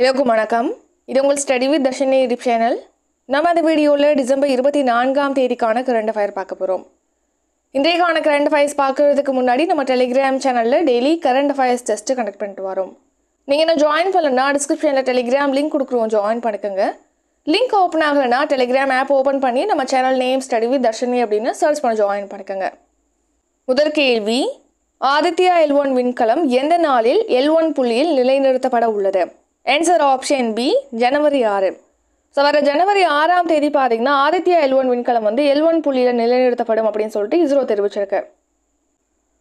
எல்லோருக்கும் வணக்கம். இது உங்கள் study with Darshini YouTube channel நம்ம அந்த வீடியோவில் டிசம்பர் இருபத்தி நான்காம் தேதிக்கான கரண்ட் அஃபயர் பார்க்க போகிறோம் இன்றைக்கான கரண்ட் அஃபயர்ஸ் பார்க்கறதுக்கு முன்னாடி நம்ம டெலிகிராம் சேனலில் daily current affairs test conduct பண்ணிட்டு வரோம். நீங்கள் என்ன ஜாயின் பண்ணலன்னா டிஸ்கிரிப்ஷனில் டெலிகிராம் லிங்க் கொடுக்குறோம். ஜாயின் பண்ணிக்கோங்க. லிங்க் ஓப்பன் ஆகலைன்னா டெலிகிராம் ஆப் ஓப்பன் பண்ணி நம்ம channel name study with Darshini அப்படின்னு சர்ச் பண்ண ஜாயின் பண்ணிக்கோங்க. முதல் கேள்வி ஆதித்யா எல் ஒன் விண்கலம் எந்த நாளில் எல் ஒன் புள்ளியில் நிலைநிறுத்தப்பட உள்ளது? ஆன்சர் ஆப்ஷன் பி ஜனவரி ஆறு. ஸோ வர ஜனவரி ஆறாம் தேதி பார்த்தீங்கன்னா ஆதித்யா எல் ஒன் விண்கலம் வந்து எல் ஒன் புள்ளியில் நிலைநிறுத்தப்படும் அப்படின்னு சொல்லிட்டு ISRO தெரிவிச்சிருக்கு.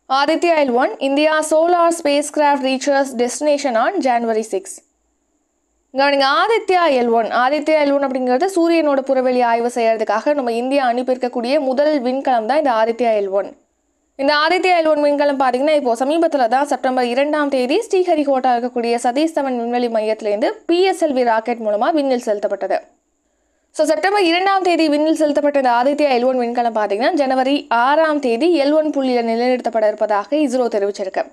Aditya L one India solar spacecraft reaches destination on January six கவனிங்க Aditya L one Aditya L one அப்படிங்கிறது சூரியனோட புறவெளி ஆய்வு செய்யறதுக்காக நம்ம இந்தியா அனுப்பியிருக்கக்கூடிய முதல் விண்கலம் தான் இந்த ஆதித்யா எல் ஒன் இந்த ஆதித்ய எல் விண்கலம் பார்த்தீங்கன்னா இப்போ சமீபத்தில் தான் செப்டம்பர் இரண்டாம் தேதி ஸ்ரீஹரிகோட்டா இருக்கக்கூடிய சதீஷ் தவன் விண்வெளி மையத்திலேருந்து பிஎஸ்எல்வி ராக்கெட் மூலமாக விண்ணில் செலுத்தப்பட்டது. ஸோ செப்டம்பர் இரண்டாம் தேதி விண்ணில் செலுத்தப்பட்ட இந்த ஆதித்யா எல் ஒன் விண்கலம் பார்த்தீங்கன்னா ஜனவரி ஆறாம் தேதி எல் ஒன் புள்ளியில் நிலைநிறுத்தப்பட இருப்பதாக இஸ்ரோ தெரிவிச்சிருக்கு.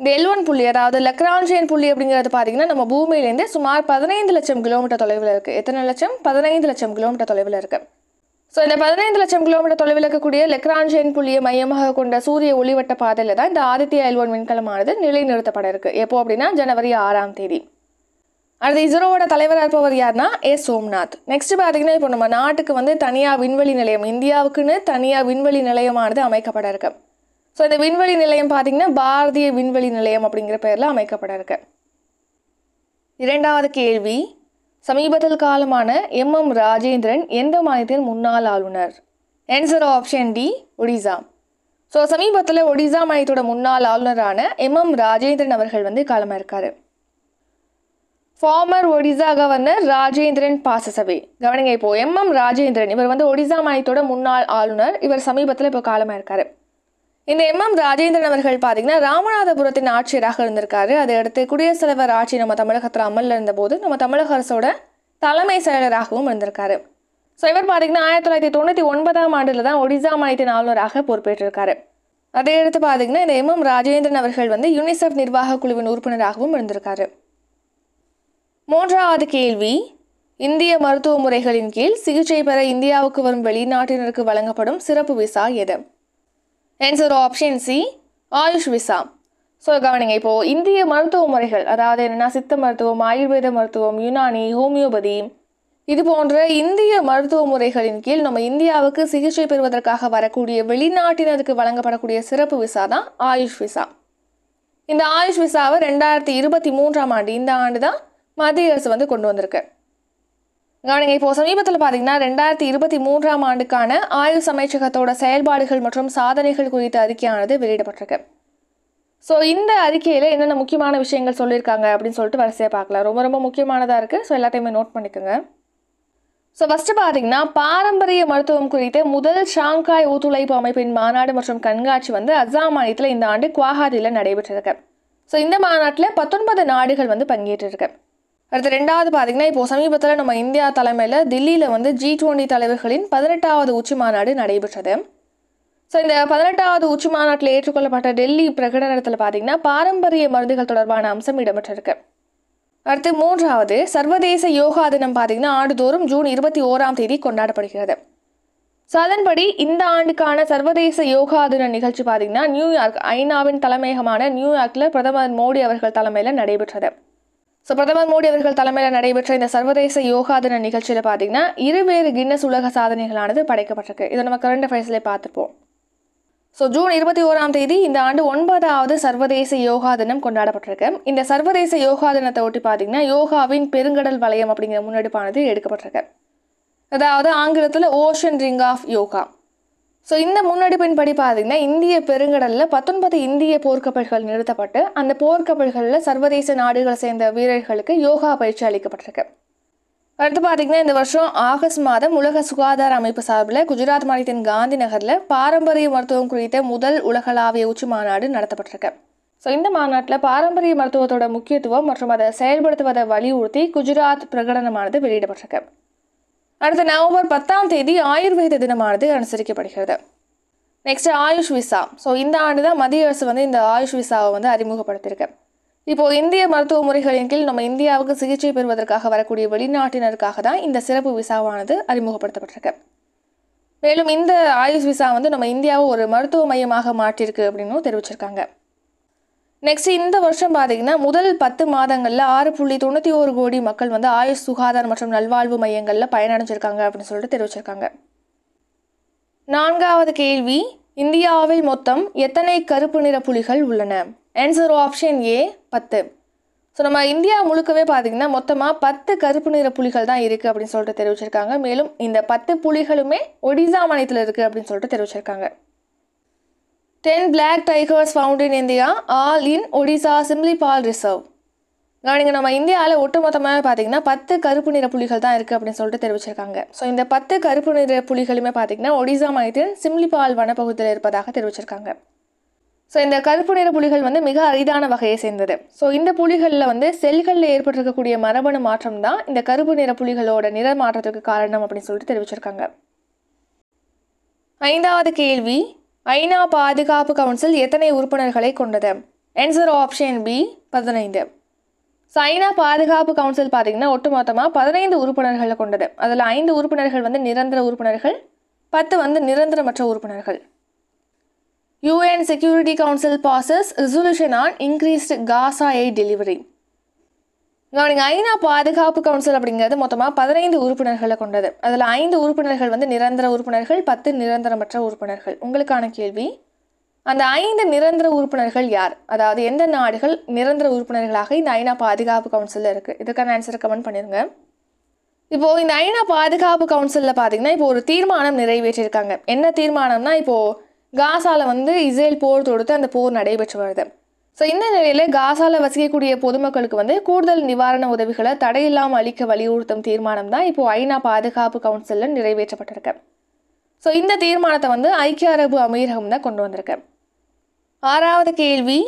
இந்த எல் ஒன் புள்ளி அதாவது லக்ரான்ஜியன் புள்ளி அப்படிங்கிறது பார்த்தீங்கன்னா நம்ம பூமியிலேருந்து சுமார் பதினைந்து லட்சம் கிலோமீட்டர் தொலைவில் இருக்குது எத்தனை லட்சம்? பதினைந்து லட்சம் கிலோமீட்டர் தொலைவில் இருக்குது ஸோ இந்த பதினைந்து லட்சம் கிலோமீட்டர் தொலைவில் இருக்கக்கூடிய லெக்ரான்ஜியன் புள்ளியை மையமாக கொண்ட சூரிய ஒளிவட்ட பாதையில் தான் இந்த ஆதித்ய எல்வன் விண்கலமானது நிலைநிறுத்தப்பட இருக்கு. எப்போ அப்படின்னா ஜனவரி ஆறாம் தேதி. அடுத்து இஸ்ரோவோட தலைவராக இருப்பவர் யார்னா எஸ் சோம்நாத். நெக்ஸ்ட் பார்த்தீங்கன்னா இப்போ நம்ம நாட்டுக்கு வந்து தனியாக விண்வெளி நிலையம் இந்தியாவுக்குன்னு தனியாக விண்வெளி நிலையமானது அமைக்கப்பட இருக்கு. ஸோ இந்த விண்வெளி நிலையம் பார்த்தீங்கன்னா பாரதிய விண்வெளி நிலையம் அப்படிங்கிற பேரில் அமைக்கப்பட இருக்கு. இரண்டாவது கேள்வி சமீபத்தில் காலமான எம் எம் ராஜேந்திரன் எந்த மாநிலத்தின் முன்னாள் ஆளுநர்? Answer option D Odisha so சமீபத்தில் ஒடிசா மாநிலத்தோட முன்னாள் ஆளுநரான எம் எம் ராஜேந்திரன் அவர்கள் வந்து காலமாயிருக்காரு ஃபார்மர் ஒடிசா கவர்னர் ராஜேந்திரன் பாசசபை. கவனிங்க இப்போ எம் எம் ராஜேந்திரன் இவர் வந்து ஒடிசா மாநிலத்தோட முன்னாள் ஆளுநர். இவர் சமீபத்தில் இப்போ காலமாயிருக்காரு இந்த எம் எம் ராஜேந்திரன் அவர்கள் பார்த்தீங்கன்னா ராமநாதபுரத்தின் ஆட்சியராக இருந்திருக்காரு. அதை அடுத்து குடியரசுத் தலைவர் ஆட்சி நம்ம தமிழகத்தில் அமலில் இருந்தபோது நம்ம தமிழக அரசோட தலைமை செயலராகவும் இருந்திருக்காரு. ஸோ இவர் பார்த்தீங்கன்னா ஆயிரத்தி தொள்ளாயிரத்தி தொண்ணூற்றி ஒன்பதாம் ஆண்டில் தான் ஒடிசா மாநிலத்தின் ஆளுநராக பொறுப்பேற்றிருக்காரு. அதை எடுத்து பார்த்தீங்கன்னா இந்த எம் எம் ராஜேந்திரன் அவர்கள் வந்து யூனிசெஃப் நிர்வாக குழுவின் உறுப்பினராகவும் இருந்திருக்காரு. மூன்றாவது கேள்வி இந்திய மருத்துவ முறைகளின் கீழ் சிகிச்சை பெற இந்தியாவுக்கு வரும் வெளிநாட்டினருக்கு வழங்கப்படும் சிறப்பு விசா எது? Answer option C Ayush visa so கவனிங்க இப்போது இந்திய மருத்துவ முறைகள் அதாவது என்னென்னா சித்த மருத்துவம் ஆயுர்வேத மருத்துவம் யுனானி ஹோமியோபதி இது போன்ற இந்திய மருத்துவ முறைகளின் கீழ் நம்ம இந்தியாவுக்கு சிகிச்சை பெறுவதற்காக வரக்கூடிய வெளிநாட்டினருக்கு வழங்கப்படக்கூடிய சிறப்பு விசா தான் ஆயுஷ் விசா. இந்த ஆயுஷ் விசாவை ரெண்டாயிரத்தி இருபத்தி மூன்றாம் ஆண்டு இந்த ஆண்டு தான் மத்திய அரசு வந்து கொண்டு வந்திருக்கு. கவனிங்க இப்போ சமீபத்தில் பார்த்தீங்கன்னா ரெண்டாயிரத்தி இருபத்தி மூன்றாம் ஆண்டுக்கான ஆயுஷ் அமைச்சகத்தோட செயல்பாடுகள் மற்றும் சாதனைகள் குறித்த அறிக்கையானது வெளியிடப்பட்டிருக்கு. ஸோ இந்த அறிக்கையில் என்னென்ன முக்கியமான விஷயங்கள் சொல்லியிருக்காங்க அப்படின்னு சொல்லிட்டு வரிசையாக பார்க்கலாம். ரொம்ப ரொம்ப முக்கியமானதாக இருக்குது ஸோ எல்லாத்தையுமே நோட் பண்ணிக்கோங்க. ஸோ ஃபஸ்ட்டு பார்த்தீங்கன்னா பாரம்பரிய மருத்துவம் குறித்து முதல் ஷாங்காய் ஒத்துழைப்பு அமைப்பின் மாநாடு மற்றும் கண்காட்சி வந்து அஸ்ஸாம் மாநிலத்தில் இந்த ஆண்டு குவாஹாட்டியில் நடைபெற்றிருக்கு. ஸோ இந்த மாநாட்டில் பத்தொன்பது நாடுகள் வந்து பங்கேற்றிருக்கு. அடுத்து ரெண்டாவது பார்த்தீங்கன்னா இப்போ சமீபத்தில் நம்ம இந்தியா தலைமையில் தில்லியில் வந்து ஜி டுவெண்ட்டி தலைவர்களின் பதினெட்டாவது உச்சி மாநாடு நடைபெற்றது. ஸோ இந்த பதினெட்டாவது உச்சி மாநாட்டில் ஏற்றுக்கொள்ளப்பட்ட டெல்லி பிரகடனத்தில் பார்த்தீங்கன்னா பாரம்பரிய மருந்துகள் தொடர்பான அம்சம் இடம்பெற்றிருக்கு. அடுத்து மூன்றாவது சர்வதேச யோகா தினம் பார்த்தீங்கன்னா ஆண்டுதோறும் ஜூன் இருபத்தி ஓராம் தேதி கொண்டாடப்படுகிறது. ஸோ அதன்படி இந்த ஆண்டுக்கான சர்வதேச யோகா தின நிகழ்ச்சி பார்த்தீங்கன்னா நியூயார்க் ஐநாவின் தலைமையகமான நியூயார்க்கில் பிரதமர் மோடி அவர்கள் தலைமையில் நடைபெற்றது. ஸோ பிரதமர் மோடி அவர்கள் தலைமையில் நடைபெற்ற இந்த சர்வதேச யோகா தின நிகழ்ச்சியில் பார்த்தீங்கன்னா இருவேறு கின்னஸ் உலக சாதனைகளானது படைக்கப்பட்டிருக்கு. இதை நம்ம கரண்ட் அஃபேர்ஸ்லேயே பார்த்துருப்போம் ஸோ ஜூன் இருபத்தி ஓராம் தேதி இந்த ஆண்டு ஒன்பதாவது சர்வதேச யோகா தினம் கொண்டாடப்பட்டிருக்கு. இந்த சர்வதேச யோகா தினத்தை ஒட்டி பார்த்தீங்கன்னா யோகாவின் பெருங்கடல் வலயம் அப்படிங்கிற முன்னெடுப்பானது எடுக்கப்பட்டிருக்கு. அதாவது ஆங்கிலத்தில் ocean ring of yoga so இந்த முன்னெடுப்பின் படி பார்த்தீங்கன்னா இந்திய பெருங்கடலில் பத்தொன்பது இந்திய போர்க்கப்பல்கள் நிறுத்தப்பட்டு அந்த போர்க்கப்பல்களில் சர்வதேச நாடுகளை சேர்ந்த வீரர்களுக்கு யோகா பயிற்சி அளிக்கப்பட்டிருக்கு. அடுத்து பார்த்தீங்கன்னா இந்த வருஷம் ஆகஸ்ட் மாதம் உலக சுகாதார அமைப்பு சார்பில் குஜராத் மாநிலத்தின் காந்தி நகரில் பாரம்பரிய மருத்துவம் குறித்த முதல் உலகளாவிய உச்சி மாநாடு நடத்தப்பட்டிருக்கு. ஸோ இந்த மாநாட்டில் பாரம்பரிய மருத்துவத்தோட முக்கியத்துவம் மற்றும் அதை செயல்படுத்துவதை வலியுறுத்தி குஜராத் பிரகடனமானது வெளியிடப்பட்டிருக்கு. அடுத்த நவம்பர் பத்தாம் தேதி ஆயுர்வேத தினமானது அனுசரிக்கப்படுகிறது. Next AYUSH visa. ஸோ இந்த ஆண்டு தான் மத்திய அரசு வந்து இந்த ஆயுஷ் விசாவை வந்து அறிமுகப்படுத்தியிருக்கு. இப்போ இந்திய மருத்துவ முறைகளின் கீழ் நம்ம இந்தியாவுக்கு சிகிச்சை பெறுவதற்காக வரக்கூடிய வெளிநாட்டினருக்காக தான் இந்த சிறப்பு விசாவானது அறிமுகப்படுத்தப்பட்டிருக்கு. மேலும் இந்த ஆயுஷ் விசா வந்து நம்ம இந்தியாவை ஒரு மருத்துவ மையமாக மாற்றிருக்கு அப்படின்னும் தெரிவிச்சிருக்காங்க. நெக்ஸ்ட் இந்த வருஷம் பார்த்தீங்கன்னா முதல் பத்து மாதங்களில் ஆறு புள்ளி தொண்ணூற்றி ஒரு கோடி மக்கள் வந்து ஆயுஷ் சுகாதாரம் மற்றும் நல்வாழ்வு மையங்களில் பயனடைஞ்சிருக்காங்க அப்படின்னு சொல்லிட்டு தெரிவிச்சிருக்காங்க. நான்காவது கேள்வி இந்தியாவில் மொத்தம் எத்தனை கருப்பு நிற புலிகள் உள்ளன? ஆன்சர் ஆப்ஷன் ஏ பத்து. ஸோ நம்ம இந்தியா முழுக்கவே பார்த்தீங்கன்னா மொத்தமாக பத்து கருப்பு நிற புலிகள் தான் இருக்குது அப்படின்னு சொல்லிட்டு தெரிவிச்சிருக்காங்க. மேலும் இந்த பத்து புலிகளுமே ஒடிசா மாநிலத்தில் இருக்குது அப்படின்னு சொல்லிட்டு தெரிவிச்சிருக்காங்க. Ten black tigers found in India all in Odisha Similipal reserve கவனிங்க நம்ம இந்தியாவில் ஒட்டுமொத்தமாக பார்த்தீங்கன்னா பத்து கருப்பு நிற புலிகள் தான் இருக்குது அப்படின்னு சொல்லிட்டு தெரிவிச்சிருக்காங்க. ஸோ இந்த பத்து கருப்பு நிற புலிகளுமே பார்த்தீங்கன்னா ஒடிசா மாநிலத்தின் சிம்லிபால் வனப்பகுதியில் இருப்பதாக தெரிவிச்சிருக்காங்க. ஸோ இந்த கருப்பு நிற புலிகள் வந்து மிக அரிதான வகையை சேர்ந்தது. ஸோ இந்த புலிகளில் வந்து செல்களில் ஏற்பட்டிருக்கக்கூடிய மரபணு மாற்றம் தான் இந்த கருப்பு நிற புலிகளோட நிற மாற்றத்துக்கு காரணம் அப்படின்னு சொல்லிட்டு தெரிவிச்சிருக்காங்க. ஐந்தாவது கேள்வி ஐநா பாதுகாப்பு கவுன்சில் எத்தனை உறுப்பினர்களை கொண்டது? ஆன்சர் ஆப்ஷன் பி பதினைந்து. ஸோ ஐநா பாதுகாப்பு கவுன்சில் பார்த்தீங்கன்னா ஒட்டுமொத்தமாக பதினைந்து உறுப்பினர்களை கொண்டது. அதில் ஐந்து உறுப்பினர்கள் வந்து நிரந்தர உறுப்பினர்கள் பத்து வந்து நிரந்தரமற்ற உறுப்பினர்கள். UN security council passes resolution on increased Gaza aid delivery கவனிங்க ஐநா பாதுகாப்பு கவுன்சில் அப்படிங்கிறது மொத்தமாக பதினைந்து உறுப்பினர்களை கொண்டது. அதில் ஐந்து உறுப்பினர்கள் வந்து நிரந்தர உறுப்பினர்கள் பத்து நிரந்தரமற்ற உறுப்பினர்கள். உங்களுக்கான கேள்வி? அந்த ஐந்து நிரந்தர உறுப்பினர்கள் யார்? அதாவது எந்த நாடுகள் நிரந்தர உறுப்பினர்களாக இந்த ஐநா பாதுகாப்பு கவுன்சிலில் இருக்குது இதுக்கான ஆன்சரை கமெண்ட் பண்ணிடுங்க இப்போது இந்த ஐநா பாதுகாப்பு கவுன்சிலில் பார்த்தீங்கன்னா இப்போ ஒரு தீர்மானம் நிறைவேற்றியிருக்காங்க என்ன தீர்மானம்னா இப்போது காசாவில் வந்து இஸ்ரேல் போர் தொடுத்து அந்த போர் நடைபெற்று வருது. ஸோ இந்த நிலையில் காசாவில் வசிக்கக்கூடிய பொதுமக்களுக்கு வந்து கூடுதல் நிவாரண உதவிகளை தடையில்லாமல் அளிக்க வலியுறுத்தும் தீர்மானம் தான் இப்போது ஐநா பாதுகாப்பு கவுன்சிலில் நிறைவேற்றப்பட்டிருக்கு. ஸோ இந்த தீர்மானத்தை வந்து ஐக்கிய அரபு அமீரகம் தான் கொண்டு வந்திருக்கு. ஆறாவது கேள்வி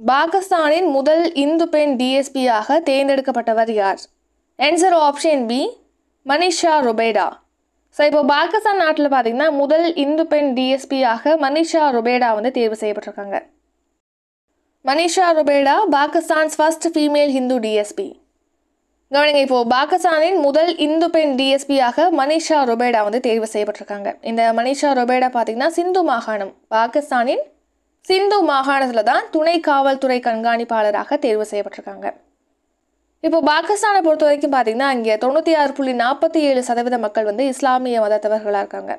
பாகிஸ்தானின் முதல் இந்து பெண் டிஎஸ்பியாக தேர்ந்தெடுக்கப்பட்டவர் யார்? Answer option B Manisha Ropeta. So இப்போ பாகிஸ்தான் நாட்டில் பார்த்தீங்கன்னா முதல் இந்து பெண் டிஎஸ்பியாக மனிஷா ருபேடா வந்து தேர்வு செய்யப்பட்டிருக்காங்க. Manisha Ropeta Pakistan's first female Hindu DSP கவனிங்க இப்போ பாகிஸ்தானின் முதல் இந்து பெண் டிஎஸ்பியாக மனிஷா ருபேடா வந்து தேர்வு செய்யப்பட்டிருக்காங்க. இந்த மனிஷா ருபேடா பார்த்தீங்கன்னா சிந்து மாகாணம் பாகிஸ்தானின் சிந்து மாகாணத்தில் தான் துணை காவல்துறை கண்காணிப்பாளராக தேர்வு செய்யப்பட்டிருக்காங்க. இப்போ பாகிஸ்தானை பொறுத்த வரைக்கும் பார்த்தீங்கன்னா இங்கே தொண்ணூற்றி ஆறு புள்ளி நாற்பத்தி ஏழு சதவீத மக்கள் வந்து இஸ்லாமிய மதத்தவர்களாக இருக்காங்க.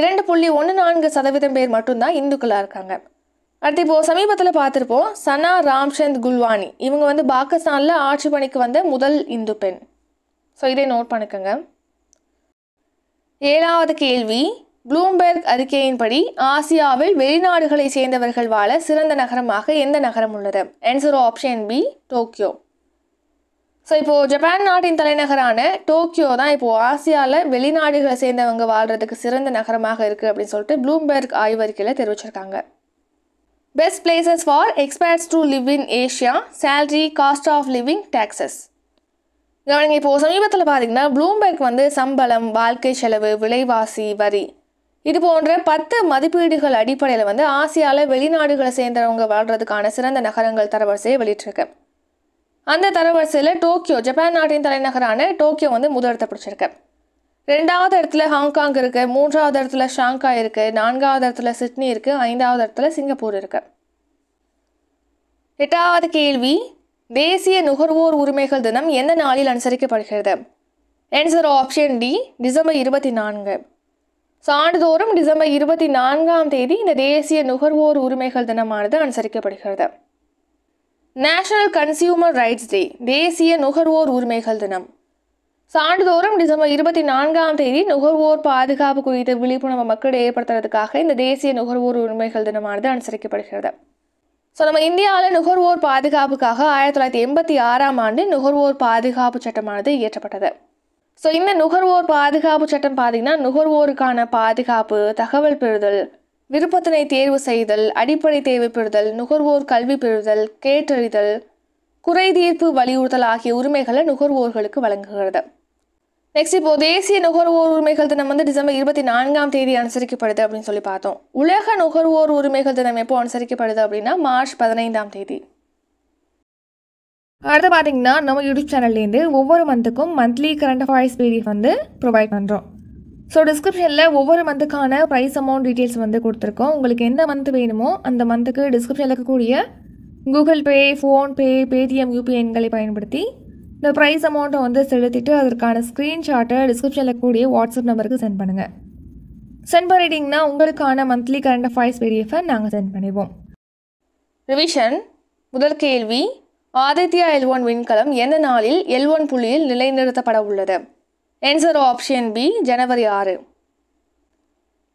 இரண்டு புள்ளி ஒன்று நான்கு சதவீதம் பேர் மட்டும்தான் இந்துக்களாக இருக்காங்க. அடுத்து இப்போது சமீபத்தில் பார்த்துருப்போம் சனா ராம்சந்த் குல்வானி. இவங்க வந்து பாகிஸ்தானில் ஆட்சி பணிக்கு வந்த முதல் இந்து பெண். ஸோ இதை நோட் பண்ணிக்கோங்க. ஏழாவது கேள்வி. ப்ளூம்பெர்க் அறிக்கையின்படி ஆசியாவில் வெளிநாடுகளை சேர்ந்தவர்கள் வாழ சிறந்த நகரமாக எந்த நகரம் உள்ளது? Answer option B Tokyo so இப்போது ஜப்பான் நாட்டின் தலைநகரான டோக்கியோ தான் இப்போது ஆசியாவில் வெளிநாடுகளை சேர்ந்தவங்க வாழ்கிறதுக்கு சிறந்த நகரமாக இருக்குது அப்படின்னு சொல்லிட்டு ப்ளூம்பெர்க் ஆய்வறிக்கையில் தெரிவிச்சிருக்காங்க. Best places for experts to live in Asia salary cost of living taxes கவனிங்க இப்போது சமீபத்தில் பார்த்தீங்கன்னா ப்ளூம்பெர்க் வந்து சம்பளம் வாழ்க்கை செலவு விலைவாசி வரி. இது போன்ற பத்து மதிப்பீடுகள் அடிப்படையில் வந்து ஆசியாவில் வெளிநாடுகளை சேர்ந்தவங்க வாழ்கிறதுக்கான சிறந்த நகரங்கள் தரவரிசையை வெளியிட்டிருக்கு. அந்த தரவரிசையில் டோக்கியோ ஜப்பான் நாட்டின் தலைநகரான டோக்கியோ வந்து முதலிடத்தை பிடிச்சிருக்கு. ரெண்டாவது இடத்துல ஹாங்காங் இருக்குது மூன்றாவது இடத்துல ஷாங்காய் இருக்குது நான்காவது இடத்துல சிட்னி இருக்குது ஐந்தாவது இடத்துல சிங்கப்பூர் இருக்குது எட்டாவது கேள்வி தேசிய நுகர்வோர் உரிமைகள் தினம் எந்த நாளில் அனுசரிக்கப்படுகிறது? ஆன்சர் ஆப்ஷன் டி டிசம்பர் இருபத்தி நான்கு. சான்றுதோறும் டிசம்பர் இருபத்தி நான்காம் தேதி இந்த தேசிய நுகர்வோர் உரிமைகள் தினமானது அனுசரிக்கப்படுகிறது. நேஷனல் கன்சியூமர் ரைட்ஸ் டே தேசிய நுகர்வோர் உரிமைகள் தினம். சான்றுதோறும் டிசம்பர் இருபத்தி நான்காம் தேதி நுகர்வோர் பாதுகாப்பு குறித்த விழிப்புணர்வு மக்களிடையே ஏற்படுத்துறதுக்காக இந்த தேசிய நுகர்வோர் உரிமைகள் தினமானது அனுசரிக்கப்படுகிறது. ஸோ நம்ம இந்தியாவில் நுகர்வோர் பாதுகாப்புக்காக ஆயிரத்தி தொள்ளாயிரத்தி எண்பத்தி ஆறாம் ஆண்டு நுகர்வோர் பாதுகாப்பு சட்டமானது இயற்றப்பட்டது. ஸோ இந்த நுகர்வோர் பாதுகாப்பு சட்டம் பார்த்தீங்கன்னா நுகர்வோருக்கான பாதுகாப்பு தகவல் பெறுதல் விருப்பத்தினை தேர்வு செய்தல் அடிப்படை தேவை பெறுதல் நுகர்வோர் கல்வி பெறுதல் கேட்டறிதல் குறைதீர்ப்பு வலியுறுத்தல் ஆகிய உரிமைகளை நுகர்வோர்களுக்கு வழங்குகிறது. நெக்ஸ்ட் இப்போ தேசிய நுகர்வோர் உரிமைகள் தினம் வந்து டிசம்பர் இருபத்தி நான்காம் தேதி அனுசரிக்கப்படுது அப்படின்னு சொல்லி பார்த்தோம். உலக நுகர்வோர் உரிமைகள் தினம் எப்போ அனுசரிக்கப்படுது அப்படின்னா மார்ச் பதினைந்தாம் தேதி. அடுத்து பார்த்தீங்கன்னா நம்ம யூடியூப் சேனல்லேருந்து ஒவ்வொரு மந்த்துக்கும் மந்த்லி கரண்ட் அஃபேர்ஸ் பிடிஎஃப் வந்து ப்ரொவைட் பண்ணுறோம் ஸோ டிஸ்கிரிப்ஷனில் ஒவ்வொரு மந்த்துக்கான ப்ரைஸ் அமௌண்ட் டீட்டெயில்ஸ் வந்து கொடுத்துருக்கோம். உங்களுக்கு எந்த மந்த் வேணுமோ அந்த மந்த்துக்கு டிஸ்கிரிப்ஷனில் இருக்கக்கூடிய Google Pay PhonePe Paytm UPI எண்களை பயன்படுத்தி இந்த ப்ரைஸ் அமௌண்ட்டை வந்து செலுத்திட்டு அதற்கான ஸ்க்ரீன்ஷாட்டை டிஸ்கிரிப்ஷனில் கூடிய வாட்ஸ்அப் நம்பருக்கு சென்ட் பண்ணுங்கள் சென்ட் பண்ணிட்டீங்கன்னா உங்களுக்கான மந்த்லி கரண்ட் அஃபேர்ஸ் பிடிஎஃபை நாங்கள் சென்ட் பண்ணிடுவோம். ரிவிஷன் முதல் கேள்வி. ஆதித்யா எல் ஒன் விண்கலம் எந்த நாளில் எல் ஒன் புள்ளியில் நிலைநிறுத்தப்பட உள்ளது? ஆன்சர் ஆப்ஷன் பி ஜனவரி ஆறு.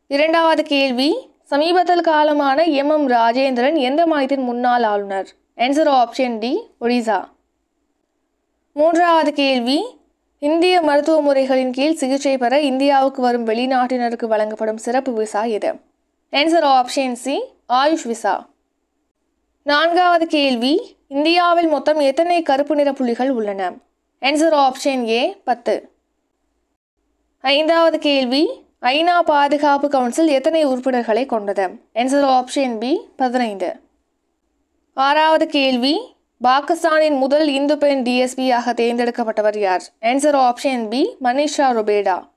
இரண்டாவது கேள்வி. சமீபத்தில் காலமான எம் எம் ராஜேந்திரன் எந்த மாநிலத்தின் முன்னாள் ஆளுநர்? Answer option D Odisha. மூன்றாவது கேள்வி இந்திய மருத்துவ முறைகளின் கீழ் சிகிச்சை பெற இந்தியாவுக்கு வரும் வெளிநாட்டினருக்கு வழங்கப்படும் சிறப்பு விசா எது? Answer option C AYUSH visa. நான்காவது கேள்வி இந்தியாவில் மொத்தம் எத்தனை கருப்பு நிற புள்ளிகள் உள்ளன? ஆன்சர் ஆப்ஷன் ஏ பத்து. ஐந்தாவது கேள்வி ஐநா பாதுகாப்பு கவுன்சில் எத்தனை உறுப்பினர்களை கொண்டது? ஆன்சர் ஆப்ஷன் பி பதினைந்து. ஆறாவது கேள்வி பாகிஸ்தானின் முதல் இந்து பெண் டிஎஸ்பியாக தேர்ந்தெடுக்கப்பட்டவர் யார்? Answer option B Manisha Ropeta.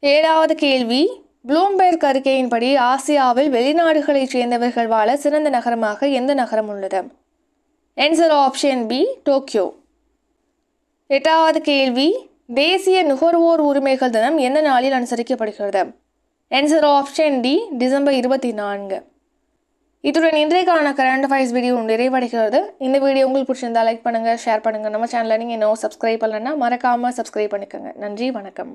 ஏழாவது கேள்வி ப்ளூம்பெர்க் அறிக்கையின்படி ஆசியாவில் வெளிநாடுகளைச் சேர்ந்தவர்கள் வாழ சிறந்த நகரமாக எந்த நகரம் உள்ளது? Answer option B Tokyo. எட்டாவது கேள்வி தேசிய நுகர்வோர் உரிமைகள் தினம் எந்த நாளில் அனுசரிக்கப்படுகிறது? ஆன்சர் ஆப்ஷன் டி டிசம்பர் இருபத்தி நான்கு. இத்துடன் இன்றைக்கான கரண்ட் அஃபைர்ஸ் வீடியோ நிறைவடைகிறது. இந்த வீடியோ உங்களுக்கு பிடிச்சிருந்தா லைக் பண்ணுங்கள் ஷேர் பண்ணுங்கள் நம்ம சேனலை நீங்கள் இன்னும் சப்ஸ்கிரைப் பண்ணலன்னா மறக்காமல் சப்ஸ்கிரைப் பண்ணிக்கோங்க. நன்றி வணக்கம்.